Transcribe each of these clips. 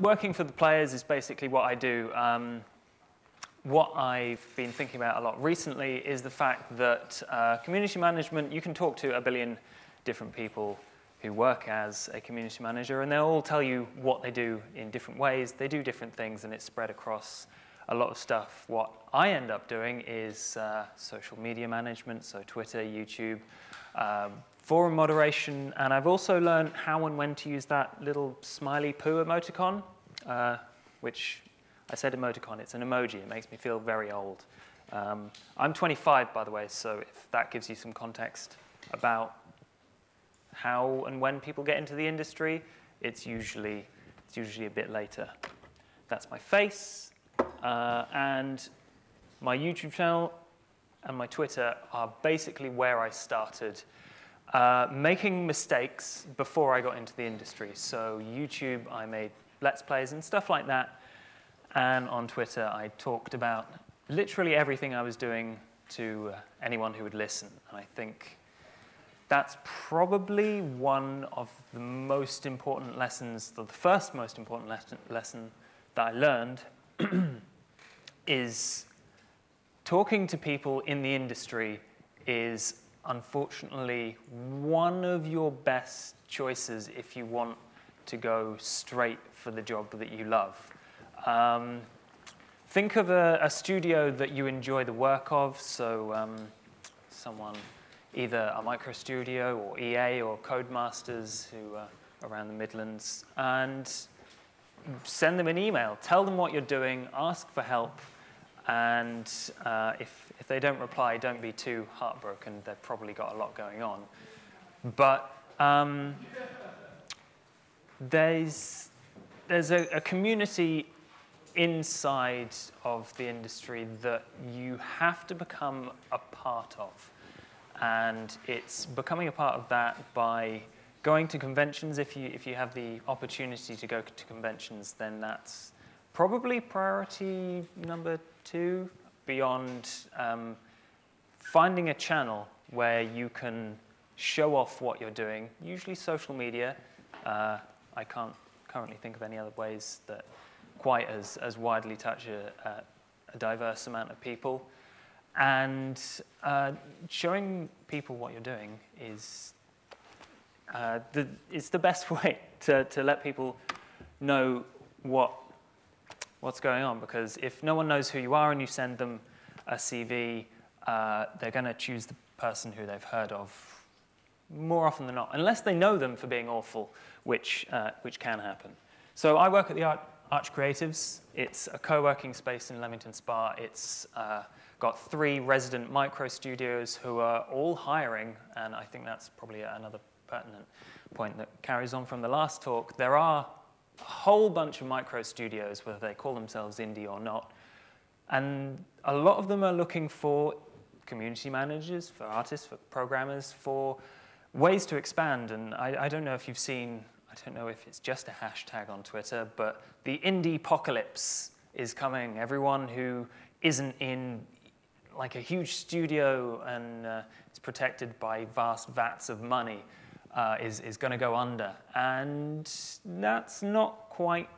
working for the players is basically what I do. Um, what I've been thinking about a lot recently is the fact that uh, community management, you can talk to a billion different people who work as a community manager, and they'll all tell you what they do in different ways. They do different things, and it's spread across a lot of stuff. What I end up doing is uh, social media management, so Twitter, YouTube, um, forum moderation, and I've also learned how and when to use that little smiley poo emoticon, uh, which I said emoticon, it's an emoji. It makes me feel very old. Um, I'm 25, by the way, so if that gives you some context about how and when people get into the industry, it's usually, it's usually a bit later. That's my face, uh, and my YouTube channel and my Twitter are basically where I started uh, making mistakes before I got into the industry. So YouTube, I made Let's Plays and stuff like that, and on Twitter, I talked about literally everything I was doing to uh, anyone who would listen. And I think that's probably one of the most important lessons, the first most important lesson, lesson that I learned is talking to people in the industry is unfortunately one of your best choices if you want to go straight for the job that you love. Um, think of a, a, studio that you enjoy the work of, so um, someone, either a micro studio or EA or Codemasters who are around the Midlands, and send them an email. Tell them what you're doing, ask for help, and uh, if, if they don't reply, don't be too heartbroken. They've probably got a lot going on. But um, there's, there's a, a community inside of the industry that you have to become a part of. And it's becoming a part of that by going to conventions. If you, if you have the opportunity to go to conventions, then that's probably priority number two beyond um, finding a channel where you can show off what you're doing, usually social media. Uh, I can't currently think of any other ways that quite as, as widely touch a, a diverse amount of people. And uh, showing people what you're doing is uh, the, it's the best way to, to let people know what, what's going on. Because if no one knows who you are and you send them a CV, uh, they're going to choose the person who they've heard of more often than not, unless they know them for being awful, which, uh, which can happen. So I work at the Art Arch Creatives. It's a co-working space in Leamington Spa. It's uh, got three resident micro studios who are all hiring, and I think that's probably another pertinent point that carries on from the last talk. There are a whole bunch of micro studios, whether they call themselves indie or not, and a lot of them are looking for community managers, for artists, for programmers, for ways to expand. And I, I don't know if you've seen I don't know if it's just a hashtag on Twitter, but the indie apocalypse is coming. Everyone who isn't in like a huge studio and uh, is protected by vast vats of money uh, is, is going to go under. And that's not quite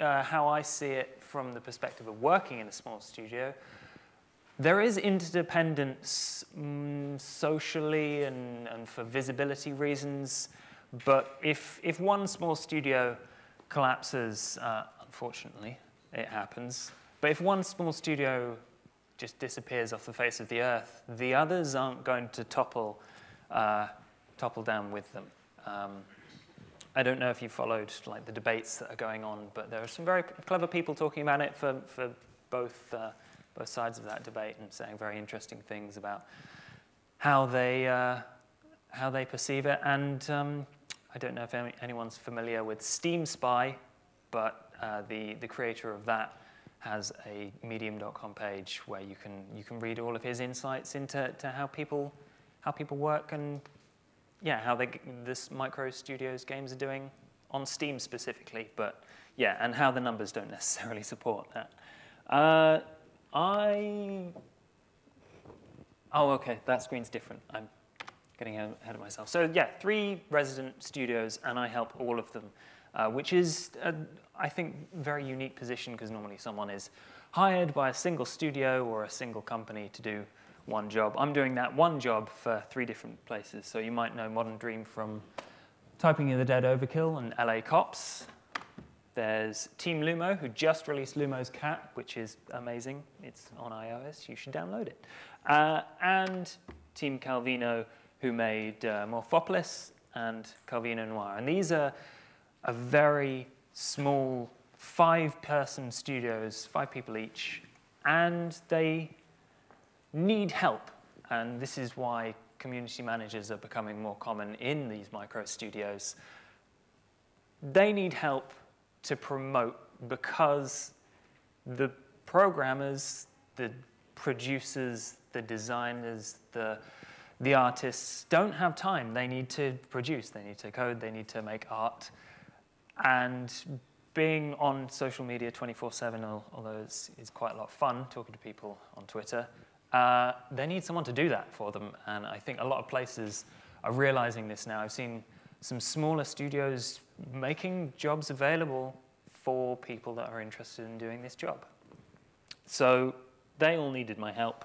uh, how I see it from the perspective of working in a small studio. There is interdependence mm, socially and, and for visibility reasons. But if, if one small studio collapses, uh, unfortunately, it happens, but if one small studio just disappears off the face of the earth, the others aren't going to topple, uh, topple down with them. Um, I don't know if you followed like the debates that are going on, but there are some very clever people talking about it for, for both, uh, both sides of that debate and saying very interesting things about how they, uh, how they perceive it. And um, I don't know if any, anyone's familiar with Steam Spy, but uh, the, the creator of that has a medium.com page where you can, you can read all of his insights into to how, people, how people work and yeah, how they, this micro studios games are doing on Steam specifically, but yeah, and how the numbers don't necessarily support that. Uh, I, oh, okay, that screen's different. I'm getting ahead of myself. So yeah, three resident studios, and I help all of them uh, which is, a, I think, very unique position because normally someone is hired by a single studio or a single company to do one job. I'm doing that one job for three different places. So you might know Modern Dream from Typing of the Dead Overkill and LA Cops. There's Team Lumo, who just released Lumo's Cat, which is amazing. It's on iOS. You should download it. Uh, and Team Calvino, who made uh, Morphopolis and Calvino Noir. And these are a very small five-person studios, five people each, and they need help. And this is why community managers are becoming more common in these micro studios. They need help to promote because the programmers, the producers, the designers, the, the artists don't have time. They need to produce, they need to code, they need to make art. And being on social media 24-7, although it's, it's quite a lot of fun talking to people on Twitter, uh, they need someone to do that for them. And I think a lot of places are realizing this now. I've seen some smaller studios making jobs available for people that are interested in doing this job. So they all needed my help.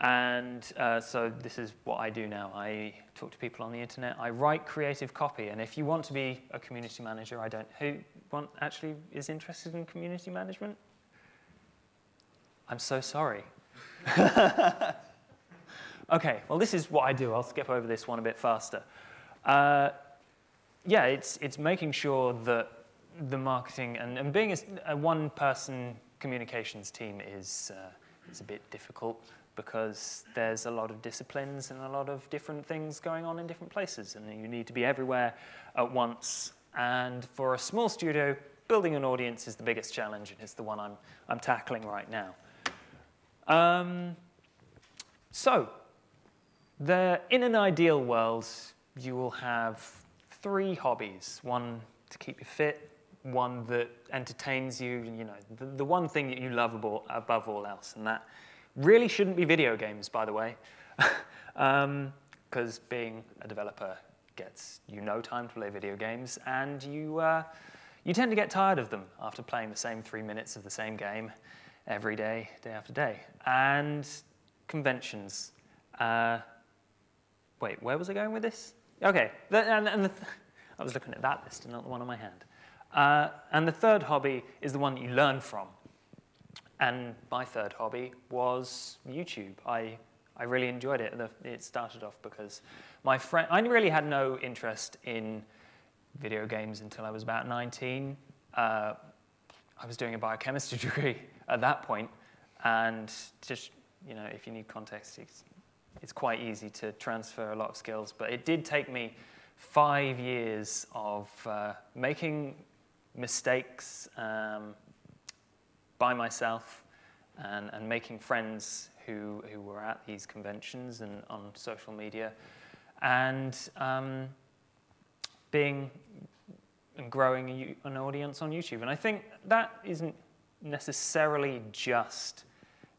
And uh, so this is what I do now. I talk to people on the internet. I write creative copy. And if you want to be a community manager, I don't. Who want, actually is interested in community management? I'm so sorry. okay, well, this is what I do. I'll skip over this one a bit faster. Uh, yeah, it's, it's making sure that the marketing and, and being a, a one-person communications team is, uh, is a bit difficult because there's a lot of disciplines and a lot of different things going on in different places, and you need to be everywhere at once. And for a small studio, building an audience is the biggest challenge, and it's the one I'm, I'm tackling right now. Um, so, the, in an ideal world, you will have three hobbies. One to keep you fit, one that entertains you, you know, the, the one thing that you love above, all else. And that really shouldn't be video games, by the way, because um, being a developer gets you no time to play video games, and you, uh, you tend to get tired of them after playing the same three minutes of the same game every day, day after day. And conventions. Uh, wait, where was I going with this? Okay, the, and, and the I was looking at that list and not the one on my hand. Uh, and the third hobby is the one that you learn from. And my third hobby was YouTube. I, I really enjoyed it. It started off because my friend, I really had no interest in video games until I was about 19. Uh, I was doing a biochemistry degree at that point, and just, you know, if you need context, it's, it's quite easy to transfer a lot of skills. But it did take me five years of uh, making mistakes um, by myself and, and making friends who, who were at these conventions and on social media and um, being and growing an audience on YouTube. And I think that isn't necessarily just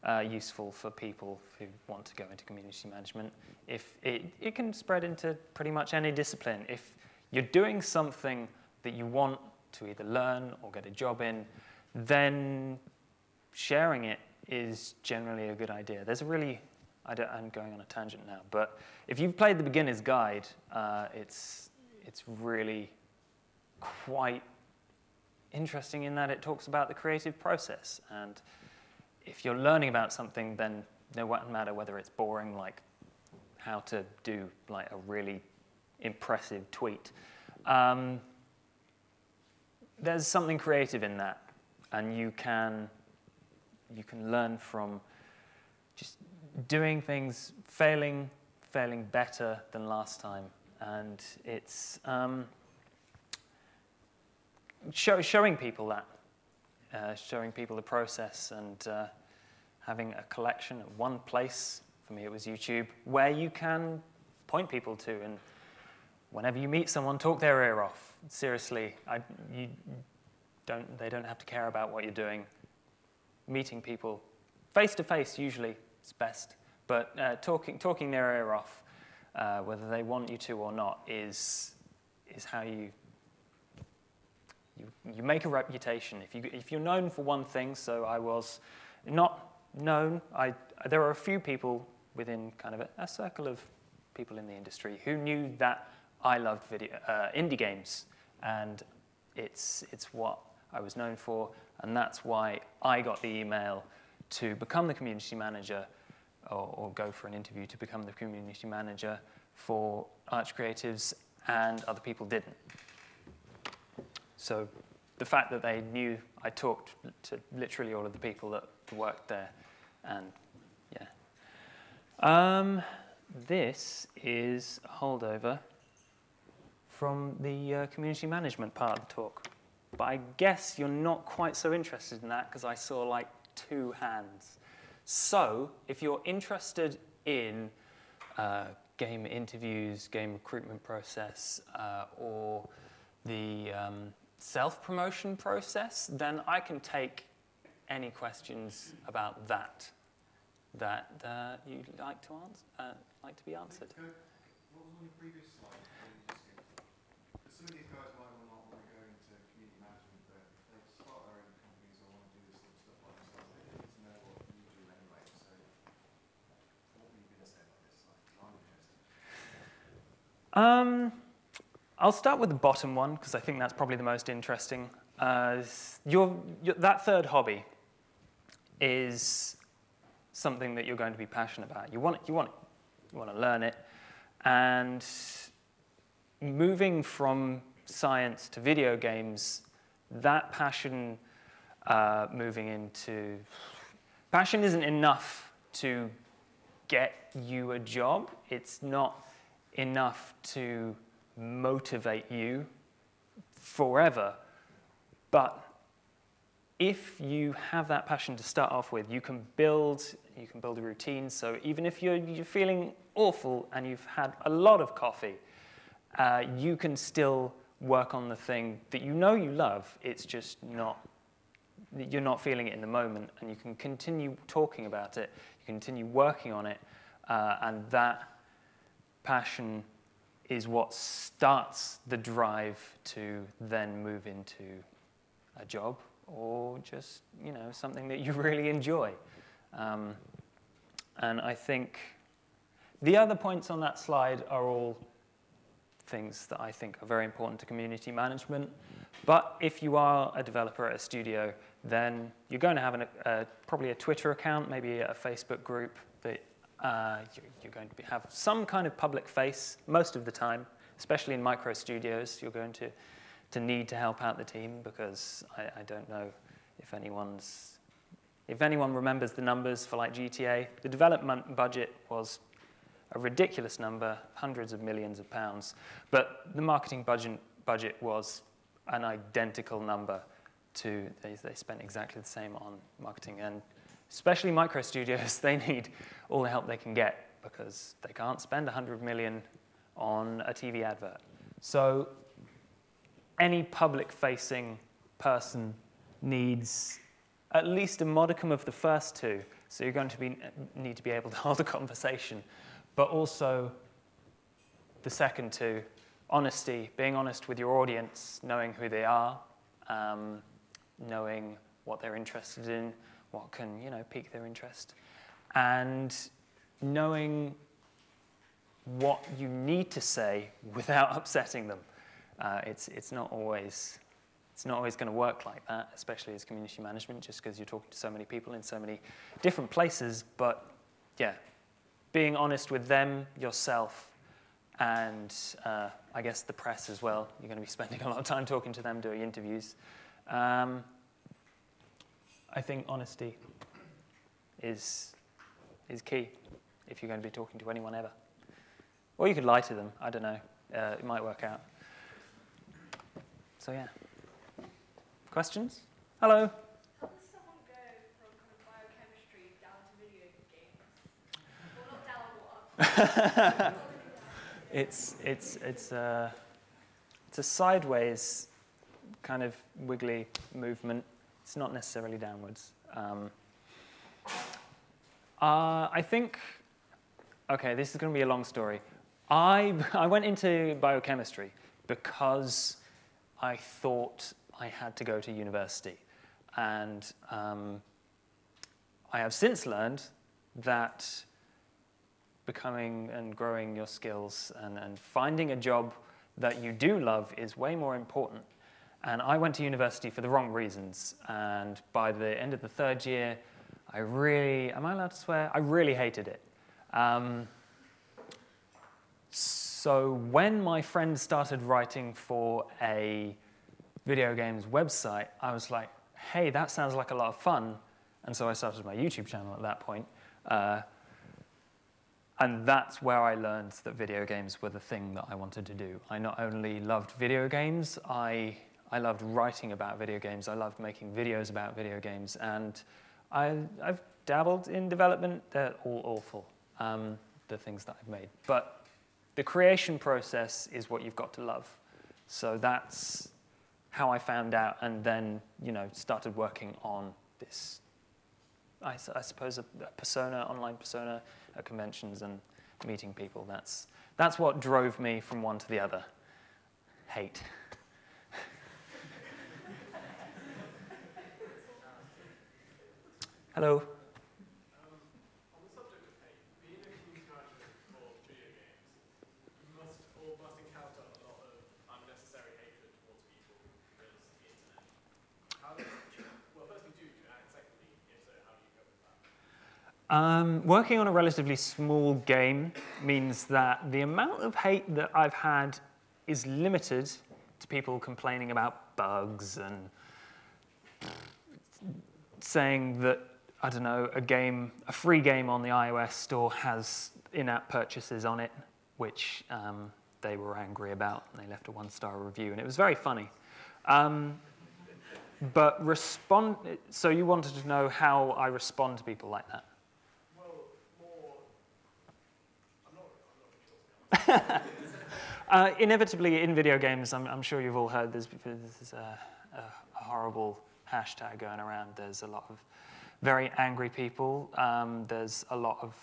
uh, useful for people who want to go into community management. If it, it can spread into pretty much any discipline. If you're doing something that you want to either learn or get a job in, then sharing it is generally a good idea. There's a really, I am going on a tangent now, but if you've played the beginner's guide, uh, it's, it's really quite interesting in that it talks about the creative process. And if you're learning about something, then no matter whether it's boring, like how to do like a really impressive tweet, um, there's something creative in that, and you can you can learn from just doing things, failing, failing better than last time, and it's um, show, showing people that, uh, showing people the process and uh, having a collection at one place, for me it was YouTube, where you can point people to and whenever you meet someone, talk their ear off. Seriously, I, you don't, they don't have to care about what you're doing. Meeting people face to face usually is best, but uh, talking, talking their ear off, uh, whether they want you to or not, is, is how you You, you make a reputation. If, you, if you're known for one thing, so I was not known, I, there are a few people within kind of a, a circle of people in the industry who knew that I loved video, uh, indie games, and it's, it's what I was known for, and that's why I got the email to become the community manager or, or go for an interview to become the community manager for Arch Creatives, and other people didn't. So the fact that they knew I talked to literally all of the people that worked there, and yeah. Um, this is a holdover from the uh, community management part of the talk. But I guess you're not quite so interested in that because I saw like two hands. So if you're interested in uh, game interviews, game recruitment process, uh, or the um, self-promotion process, then I can take any questions about that that uh, you'd like to answer, uh, like to be answered. What was on your previous slide? Some of these guys might not want to go into community management, but if they start their own companies or want to do this sort of stuff by themselves, they need to know what you do anyway. So, what were you going to say about this slide? I'm interested. Um, I'll start with the bottom one because I think that's probably the most interesting. Uh, your, your, that third hobby is something that you're going to be passionate about. You want it, you want it, you want to learn it. And moving from science to video games, that passion uh, moving into passion isn't enough to get you a job. It's not enough to motivate you forever. But if you have that passion to start off with, you can build, you can build a routine. So even if you're, you're feeling awful and you've had a lot of coffee, uh, you can still work on the thing that you know you love. It's just not, you're not feeling it in the moment, and you can continue talking about it, you continue working on it, uh, and that passion is what starts the drive to then move into a job or just you know something that you really enjoy. Um, and I think the other points on that slide are all things that I think are very important to community management. But if you are a developer at a studio, then you're going to have an, uh, probably a Twitter account, maybe a Facebook group that uh, you're, going to be, have some kind of public face most of the time, especially in micro studios. You're going to to need to help out the team because I, I don't know if anyone's if anyone remembers the numbers for like GTA, the development budget was a ridiculous number, hundreds of millions of pounds, but the marketing budget, budget was an identical number to, they, they spent exactly the same on marketing. And especially micro studios, they need all the help they can get because they can't spend 100 million on a TV advert. So any public-facing person needs at least a modicum of the first two. So you're going to be, need to be able to hold a conversation, but also the second two, honesty, being honest with your audience, knowing who they are, um, knowing what they're interested in, what can you know pique their interest, and knowing what you need to say without upsetting them. Uh, it's, it's not always it's not always going to work like that, especially as community management, just because you're talking to so many people in so many different places. But yeah, being honest with them, yourself, and uh, I guess the press as well. You're going to be spending a lot of time talking to them, doing interviews. Um, I think honesty is, is key if you're going to be talking to anyone ever. Or you could lie to them, I don't know. Uh, it might work out. So yeah. Questions? Hello. How does someone go from kind of biochemistry down to video games? Well, not down, up. it's it's it's a it's a sideways kind of wiggly movement. It's not necessarily downwards. Um, uh, I think. Okay, this is going to be a long story. I I went into biochemistry because I thought I had to go to university. And um, I have since learned that becoming and growing your skills and, and finding a job that you do love is way more important. And I went to university for the wrong reasons. And by the end of the third year, I really, am I allowed to swear? I really hated it. Um, so when my friend started writing for a video games website, I was like, hey, that sounds like a lot of fun. And so I started my YouTube channel at that point. Uh, and that's where I learned that video games were the thing that I wanted to do. I not only loved video games, I, I loved writing about video games, I loved making videos about video games, and I, I've dabbled in development. They're all awful, um, the things that I've made. But the creation process is what you've got to love. So that's how I found out, and then you know started working on this. I, I suppose a, a persona, online persona, at conventions and meeting people. That's that's what drove me from one to the other. Hate. Hello. Um, working on a relatively small game means that the amount of hate that I've had is limited to people complaining about bugs and saying that, I don't know, a game, a free game on the iOS store has in-app purchases on it, which um, they were angry about, and they left a one-star review, and it was very funny. Um, but respond, so you wanted to know how I respond to people like that? uh, inevitably, in video games, I'm, I'm, sure you've all heard this. there's a, a, horrible hashtag going around. There's a lot of very angry people. Um, there's a lot of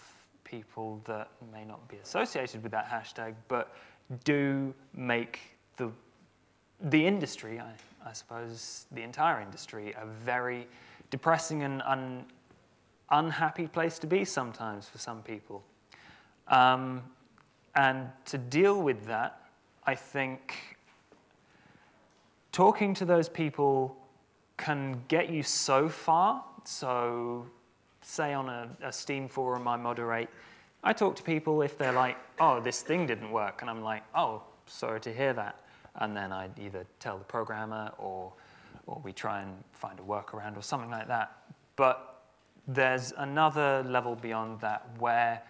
people that may not be associated with that hashtag, but do make the, the industry, I, I suppose the entire industry, a very depressing and un, unhappy place to be sometimes for some people. Um, and to deal with that, I think talking to those people can get you so far. So, say on a, a, Steam forum I moderate, I talk to people if they're like, oh, this thing didn't work. And I'm like, oh, sorry to hear that. And then I either tell the programmer or, or we try and find a workaround or something like that. But there's another level beyond that where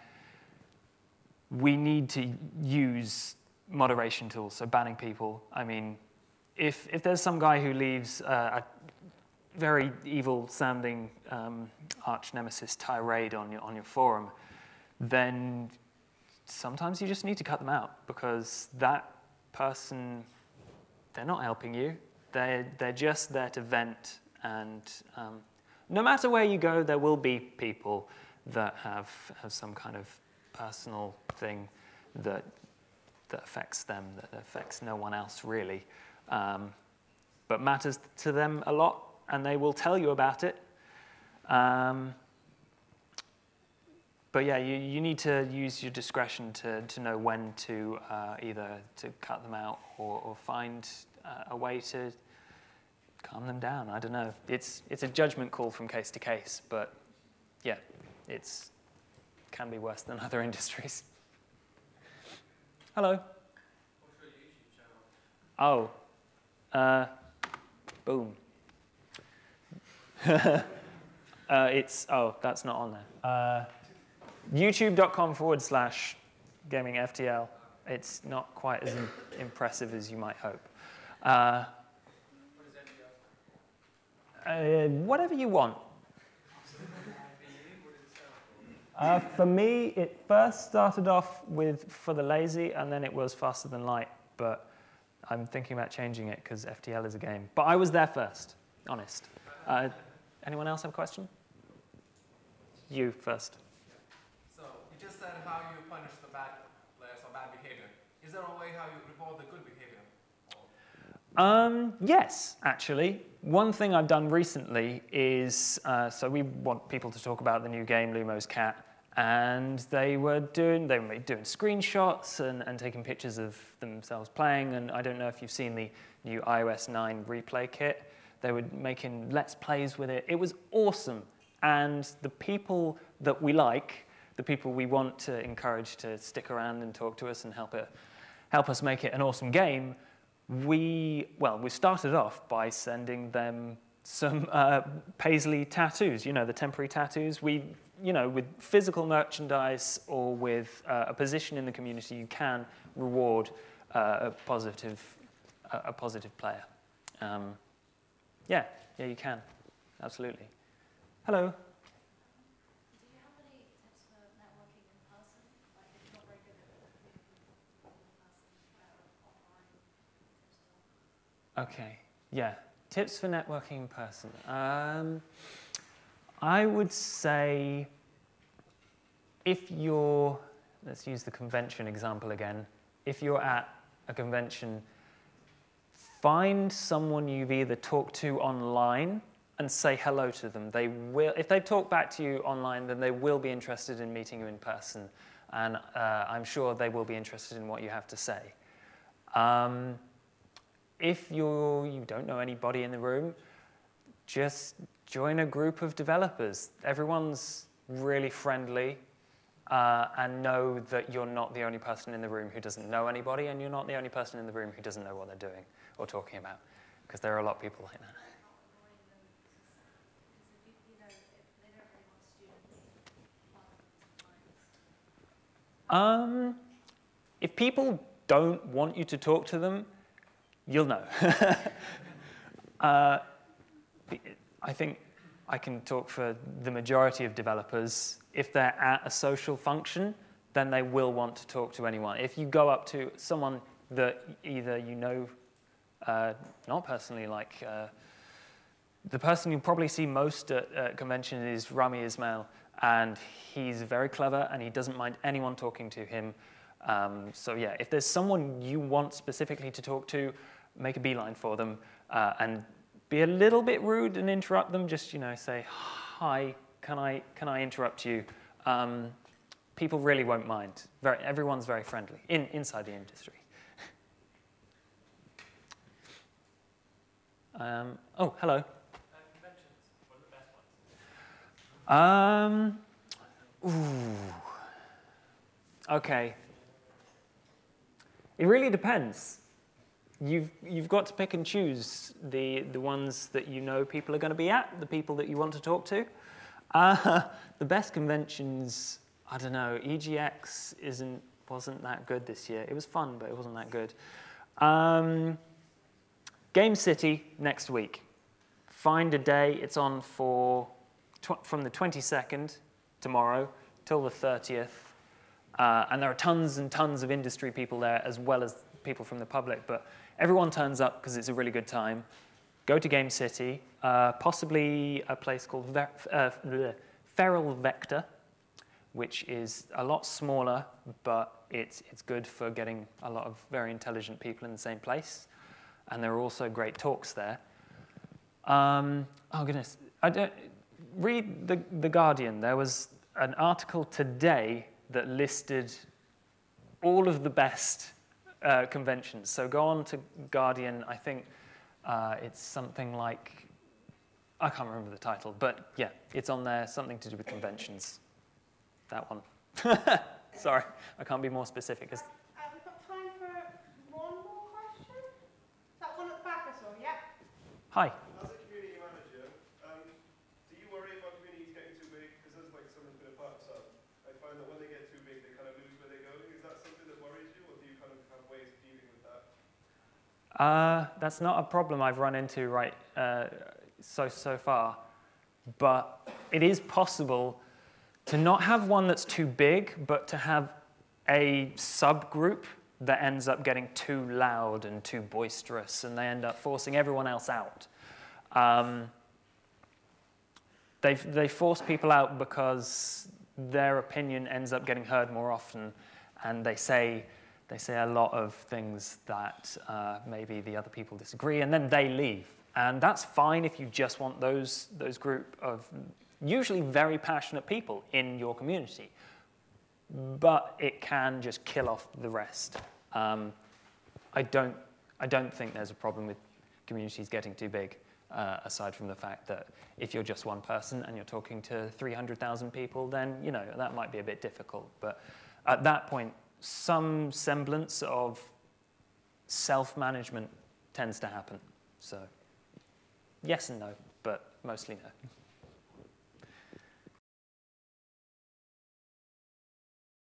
we need to use moderation tools, so banning people. I mean, if, if there's some guy who leaves uh, a very evil sounding um, arch nemesis tirade on your, on your forum, then sometimes you just need to cut them out because that person, they're not helping you. They're, they're just there to vent. And um, no matter where you go, there will be people that have, have some kind of personal thing that, that affects them, that affects no one else really, um, but matters to them a lot, and they will tell you about it. Um, but yeah, you, you need to use your discretion to, to know when to uh, either to cut them out or, or find uh, a way to calm them down. I don't know. It's, it's a judgment call from case to case, but yeah, it's, can be worse than other industries. Hello. Oh, uh, boom. uh, it's, oh, that's not on there. Uh, YouTube.com forward slash gaming FTL. It's not quite as impressive as you might hope. Uh, uh, whatever you want. Uh, for me, it first started off with For the Lazy, and then it was Faster Than Light, but I'm thinking about changing it because FTL is a game. But I was there first, honest. Uh, anyone else have a question? You first. So, you just said how you punish the bad players or bad behavior. Is there a way how you reward the good behavior? Um, yes, actually. One thing I've done recently is uh, so we want people to talk about the new game, Lumo's Cat, and they were doing they were doing screenshots and, and taking pictures of themselves playing. And I don't know if you've seen the new iOS 9 replay kit. They were making let's plays with it. It was awesome, and the people that we like, the people we want to encourage to stick around and talk to us and help it help us make it an awesome game we, well, we started off by sending them some uh, paisley tattoos, you know, the temporary tattoos. We, you know, with physical merchandise or with uh, a position in the community, you can reward uh, a positive, a positive player. Um, yeah, yeah, you can, absolutely. Hello. Okay, yeah. Tips for networking in person. Um, I would say if you're, let's use the convention example again. If you're at a convention, find someone you've either talked to online and say hello to them. They will, if they talk back to you online, then they will be interested in meeting you in person. And uh, I'm sure they will be interested in what you have to say. Um, if you you don't know anybody in the room, just join a group of developers. Everyone's really friendly uh, and know that you're not the only person in the room who doesn't know anybody and you're not the only person in the room who doesn't know what they're doing or talking about because there are a lot of people like that. Um, if people don't want you to talk to them, you'll know. uh, I think I can talk for the majority of developers. If they're at a social function, then they will want to talk to anyone. If you go up to someone that either you know, uh, not personally, like uh, the person you probably see most at, at convention is Rami Ismail, and he's very clever and he doesn't mind anyone talking to him. Um, so yeah, if there's someone you want specifically to talk to, make a beeline for them uh, and be a little bit rude and interrupt them. Just, you know, say, hi, can I, can I interrupt you? Um, people really won't mind. Very, everyone's very friendly in, inside the industry. um, oh, hello. Um, ooh. Okay. It really depends you've, you've got to pick and choose the, the ones that you know people are going to be at, the people that you want to talk to. Uh, the best conventions, I don't know, EGX isn't, wasn't that good this year. It was fun, but it wasn't that good. Um, Game City next week. Find a day. It's on for from the 22nd, tomorrow, till the 30th. Uh, and there are tons and tons of industry people there, as well as people from the public. But Everyone turns up because it's a really good time. Go to Game City, uh, possibly a place called Ver uh, Feral Vector, which is a lot smaller, but it's, it's good for getting a lot of very intelligent people in the same place. And there are also great talks there. Um, oh, goodness. I don't, read the, the Guardian. There was an article today that listed all of the best uh, conventions. So go on to Guardian, I think uh, it's something like, I can't remember the title, but yeah, it's on there, something to do with conventions. That one. Sorry, I can't be more specific. Uh, we've got time for one more question. That one at the back or yeah? Hi. Uh, that's not a problem I've run into right uh, so, so far. But it is possible to not have one that's too big, but to have a subgroup that ends up getting too loud and too boisterous, and they end up forcing everyone else out. Um, they, they force people out because their opinion ends up getting heard more often, and they say they say a lot of things that uh, maybe the other people disagree, and then they leave. And that's fine if you just want those, those group of usually very passionate people in your community. But it can just kill off the rest. Um, I, don't, I don't think there's a problem with communities getting too big, uh, aside from the fact that if you're just one person and you're talking to 300,000 people, then, you know, that might be a bit difficult. But at that point, some semblance of self-management tends to happen. So yes and no, but mostly no.